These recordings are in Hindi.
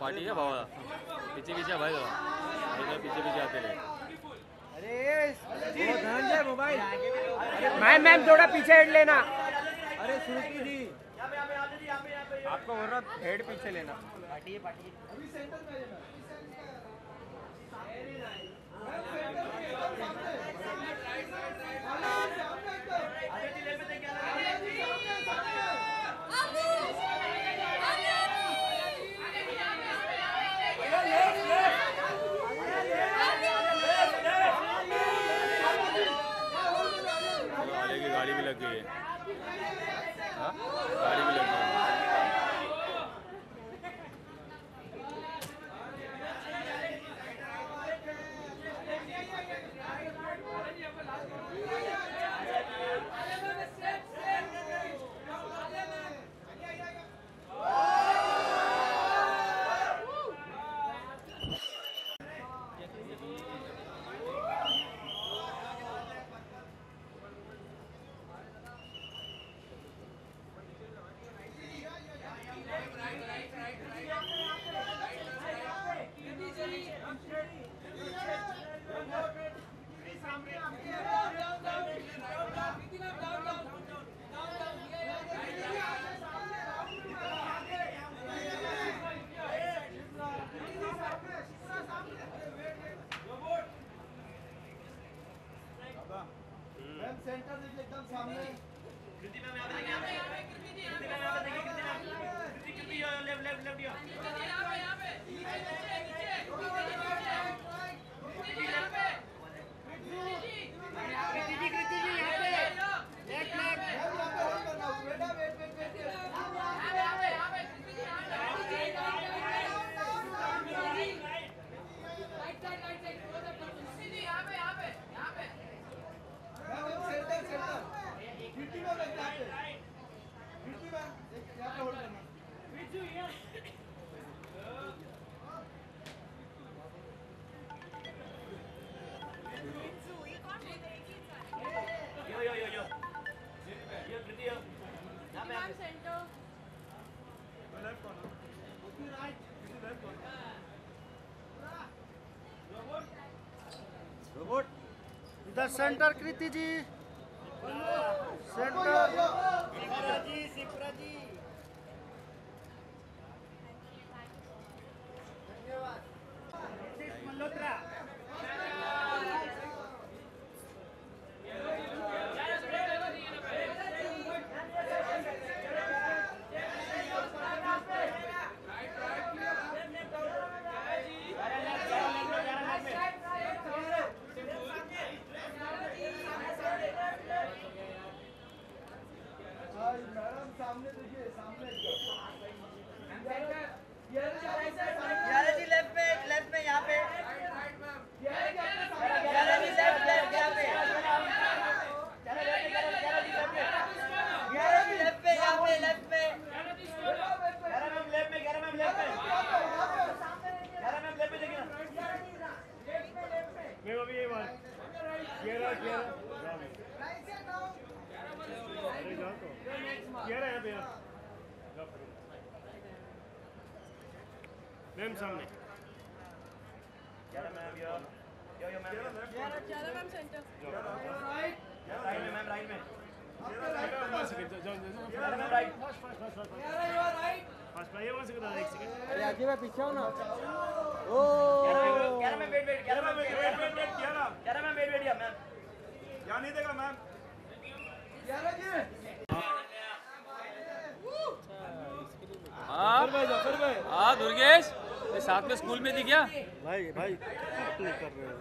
पार्टी है भावा पीछे पीछे भाई भाई तो पीछे पीछे आते रहे। मोबाइल। मैम मैम, थोड़ा पीछे हेड लेना। अरे श्रुति जी। आपको बोल रहा हेड पीछे लेना। चलो वाले की गाड़ी भी लग गई है हाँ? गाड़ी भी लग गई है इधर सेंटर कृति जी सेंटर ग्यारह जी लेफ़्ट पे लेफ़्ट में यहाँ पे ग्यारह जी लेफ़्ट लेफ़्ट यहाँ पे ग्यारह जी लेफ़्ट पे यहाँ पे लेफ़्ट पे ग्यारह मैम लेफ़्ट में ग्यारह मैम लेफ़्ट में ग्यारह मैम लेफ़्ट में देखिए ना मैं अभी ये बात ग्यारह ग्यारह अरे जाओ तो ग्यारह यहाँ पे यहाँ जाओ फिर। मैम सामने ग्यारह ma'am yo yo yo ma'am right में मैम राइट में One second, जाओ, जाओ, जाओ। ग्यारह ma'am right Fast player, one second, एक second. अरे आजी भाई पीछे हो ना या मैम नहीं देगा मैम हाँ। हाँ दुर्गेश। ये साथ में स्कूल में थी क्या? भाई भाई क्लिक कर रहे हो।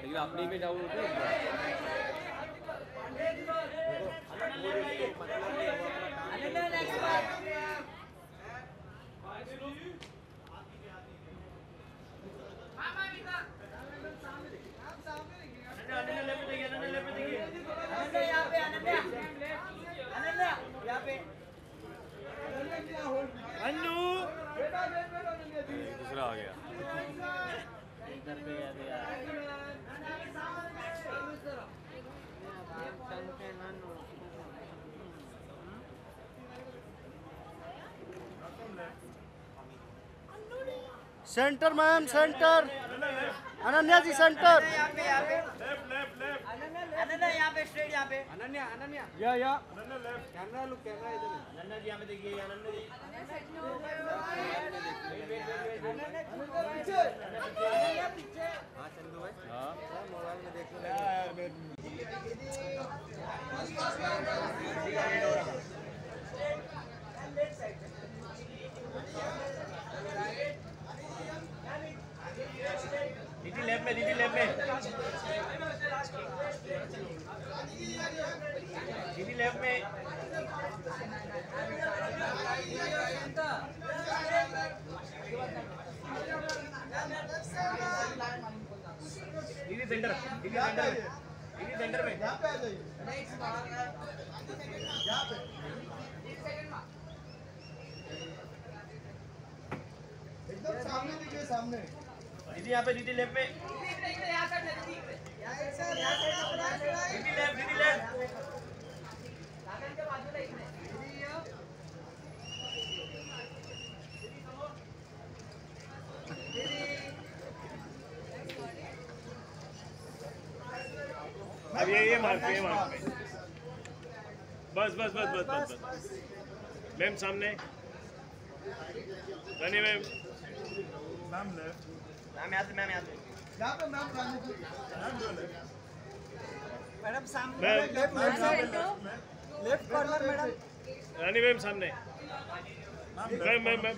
लेकिन में डाउन होते अनन्या लेफ़्ट में देखिए अनन्या लेफ़्ट में देखिए अनन्या यहाँ पे अनन्या अनन्या यहाँ पे अन्नू दूसरा आ गया। इधर पे आ गया centre ma'am centre. Ananya ji centre. यहाँ पे। अनन्या यहाँ पे स्ट्रेट यहाँ पे। अनन्या अनन्या। या या। कैमरा लुक कैमरा इधर अनन्या जी यहाँ पे देखिए अनन्या जी। हाँ चंदू भाई। हाँ। मोबाइल में देख। लो लेफ़्ट में, दीदी लेफ़्ट में। दीदी लेफ़्ट में। दीदी सेंटर दीदी सेंटर दीदी सेंटर में। एकदम सामने दीजिए, सामने। दीदी यहाँ पे दीदी लेफ़्ट में। दीदी लेफ़्ट दीदी लेफ़्ट अब ये ये मार्क पे ये मार्क पे। बस बस बस बस बस बस। मैम सामने। रानी मैम। मैम यहाँ से मैम यहाँ से। यहाँ पे मैम मैडम सामने ma'am. Left corner madam. Rani ma'am सामने। Ma'am ma'am ma'am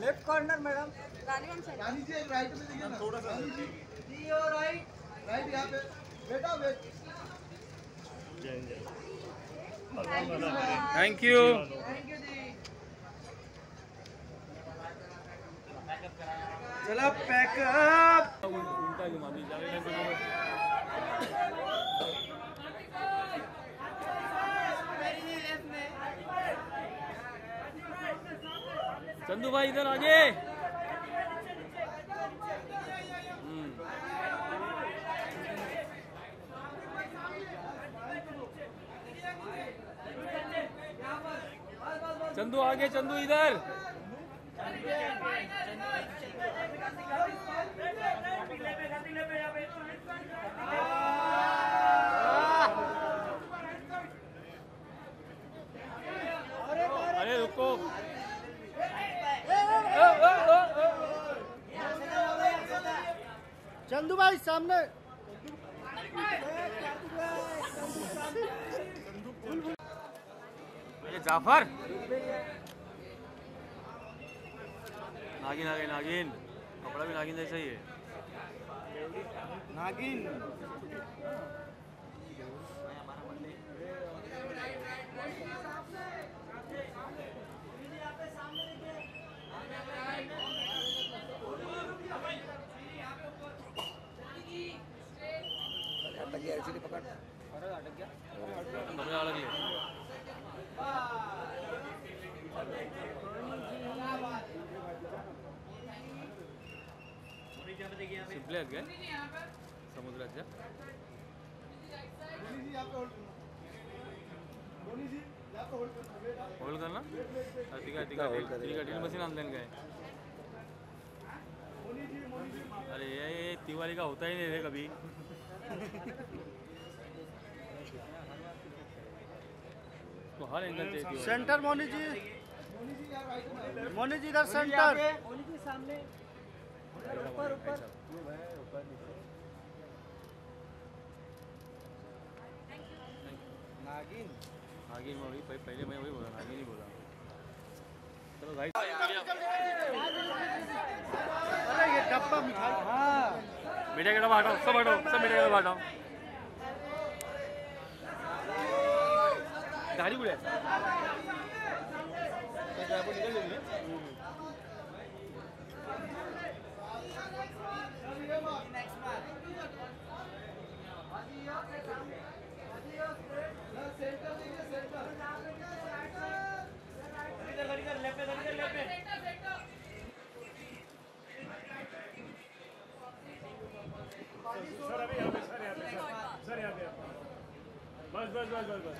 left corner madam. Rani ji एक राइट में देखिए ना। थोड़ा सा रानी जी। राइट राइट यहाँ पे। बेटा वेट थैंक यू चला पैकअप उल्टा घुमा चंदू भाई इधर आगे। चंदू आगे चंदू इधर अरे रुको। चंदू भाई सामने। जाफ़र। नागिन आ गए नागिन। कपड़ा भी नागिन जैसा ही है। नागिन। सिंपले आहेत काय समुद्राच्या धोनी पे होल्ड करना हा, मशीन आणलं काय अरे ये तिवारी का होता ही नहीं रे कभी तो हर एंगल सेंटर मोनी जी मोनी जी इधर सेंटर मोनी जी सामने। ऊपर ऊपर नागिन नागिन में वही पहले मैं वही बोला। नागिन ही बोला चलो भाई अरे ये डब्बा मिठाई हाँ। मीडिया के डब्बा हटाओ सब हटाओ सब मीडिया के डब्बा हटाओ गाड़ी कुठे सर सर सर सर बस बस बस बस बस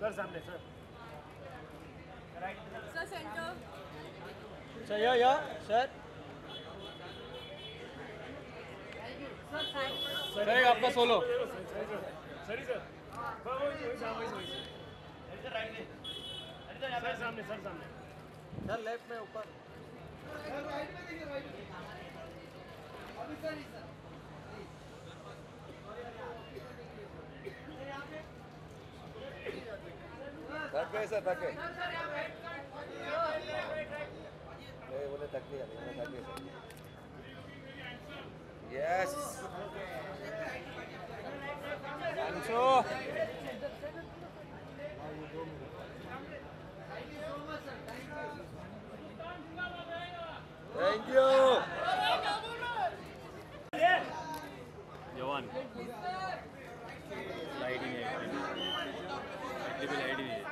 सर सामने sir Sir, center. Sir yeah yeah sir sir आपका सोलो सर सर हाँ, वही वही वही वही सर सामने सर सामने सर राइट में देखिए राइट में अभी सर सर थक गए। सर थक गए बोले थक बोले थक गए sir. Yes Anshu thank you जवान लाइटिंग है इतनी भी लाइट नहीं है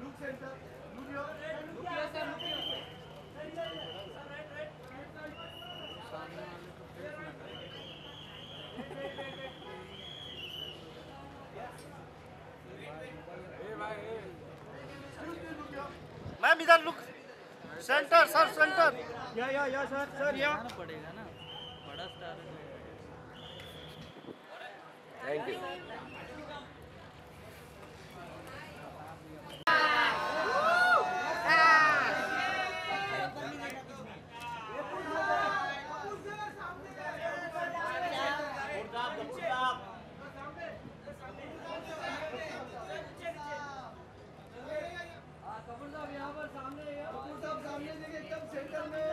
look centre look your look your sir look your ma'am इधर look centre sir centre yeah yeah yeah sir sir yeah thank you Kapoor साहब यहाँ पर सामने। सामने देखिए एकदम सेंटर में।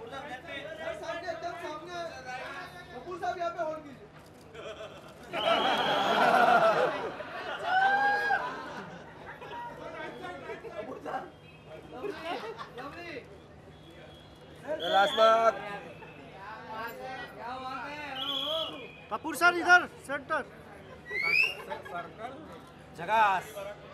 सर सामने एकदम सामने। कपूर साहब यहाँ पे होल्ड कीजिए। लास्ट बात है। कपूर सर इधर centre Sir, center.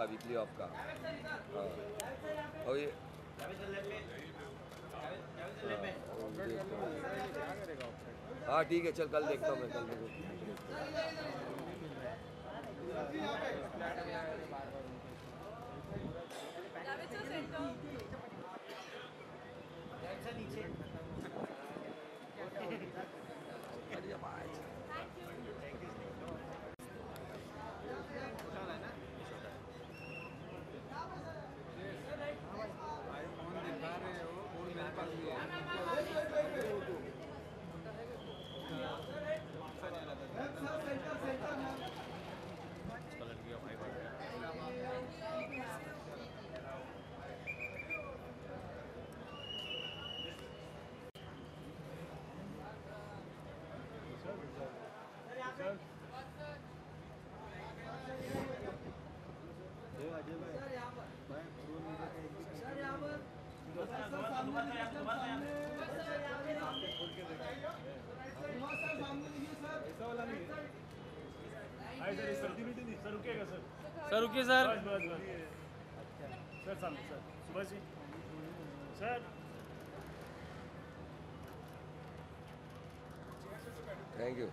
उसका वीकली ऑफ़ का। हाँ। हाँ ठीक है चल कल देखता हूँ मैं कल देखो। David, sir, center. उसका लड़की का भाई बढ़ गया सर यहाँ पर सर सामने देखिए सर सामने कुमार सर सामने देखिए sir hi sir sir sir रुकेगा सर सर रुकिए, सर। बस बस बस। सर, सामने, सर। सुबह जी। Sir thank you.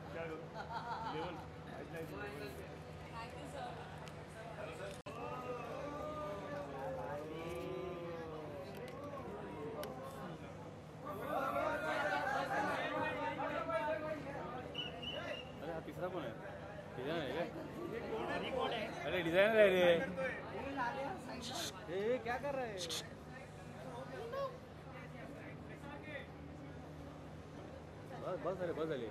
अरे तीसरा कौन है? डिज़ाइनर है अरे डिज़ाइनर है रे ए क्या कर रहे हैं? बस बस झाले बस झाले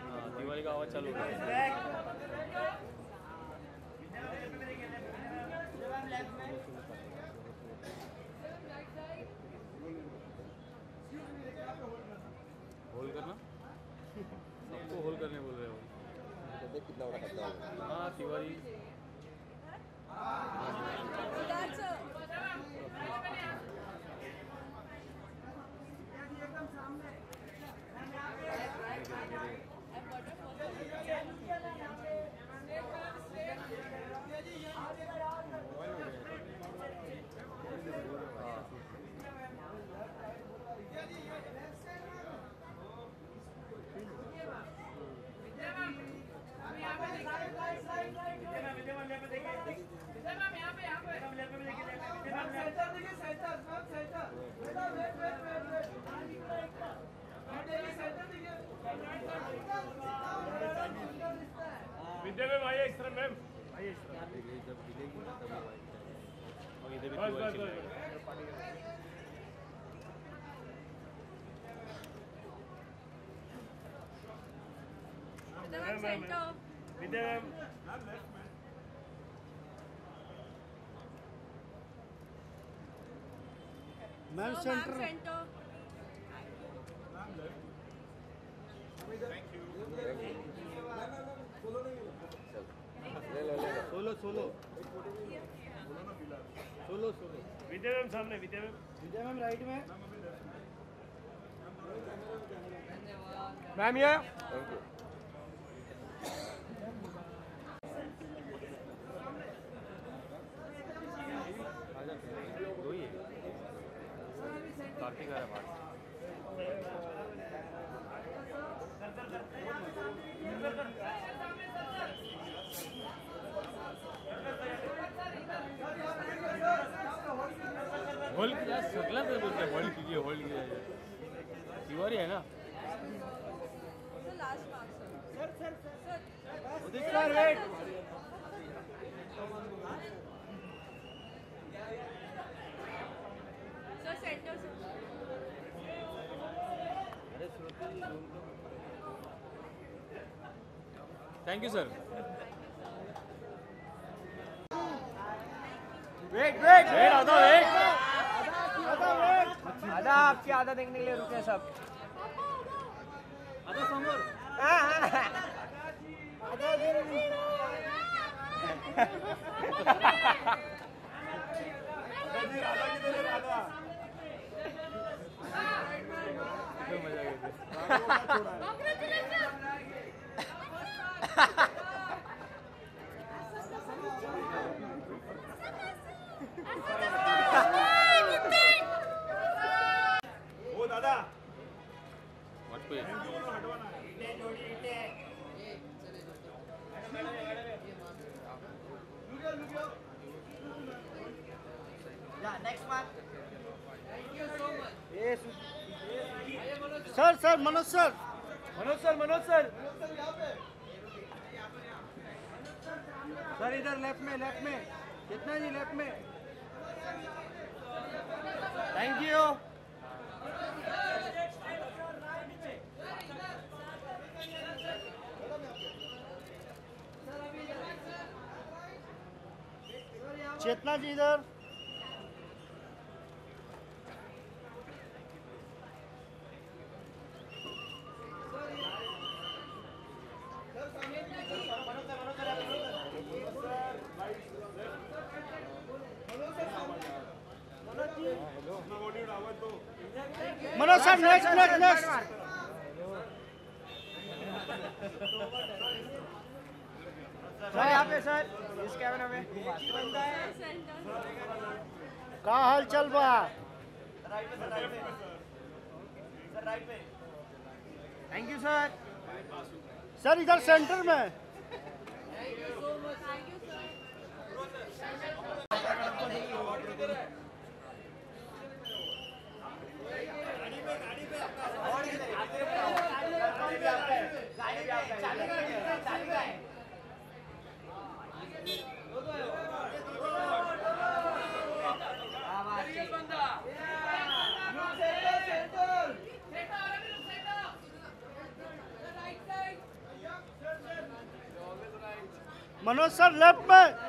हाँ, दिवाळी का आवाज़ चालू होता होल करना? सबको होल्ड करने बोल रहे हो। कितना बड़ा खड्डा होगा। हाँ Tiwari. That's a. I've got a phone. Centre देखिए सेंटर मैम सेंटर बेटा wait wait wait wait ma'am देखिए सेंटर देखिए विद्या मैम आइए इस तरफ़ मैम आइए इस तरफ़ ये जब गिरेगी ना तभी white आएगा। और इधर भी बस तिवारी बस चिल्लाएगा। बस The one center. Vidya ma'am ma'am centre centre ले लो ले लो solo solo. Solo solo. Vidya ma'am सामने Vidya ma'am. Vijay ma'am right में। मैम ये। थैंक यू दो कार्तिक आ रहा है होल्ड किया सगळं ते बोलते होल्ड कीजिए होल्ड कीजिए है ना sir wait center, sir. Thank you sir wait wait wait आता वेट आधा आपकी आधा देखने के लिए रुके सब। आधा समोर sir sir Manoj sir. Manoj sir Manoj sir. Sir इधर लेफ़्ट में लेफ़्ट में। कितना जी लेफ़्ट में? थैंक यू चेतना जी इधर। Manoj sir next next next sir यहाँ पे सर इस कैमरा में। का हाल चल बा? राइट पे सर सर राइट पे थैंक यू सर सर इधर सेंटर में। मनोज सर लेफ़्ट में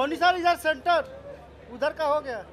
सर इधर सेंटर उधर का हो गया।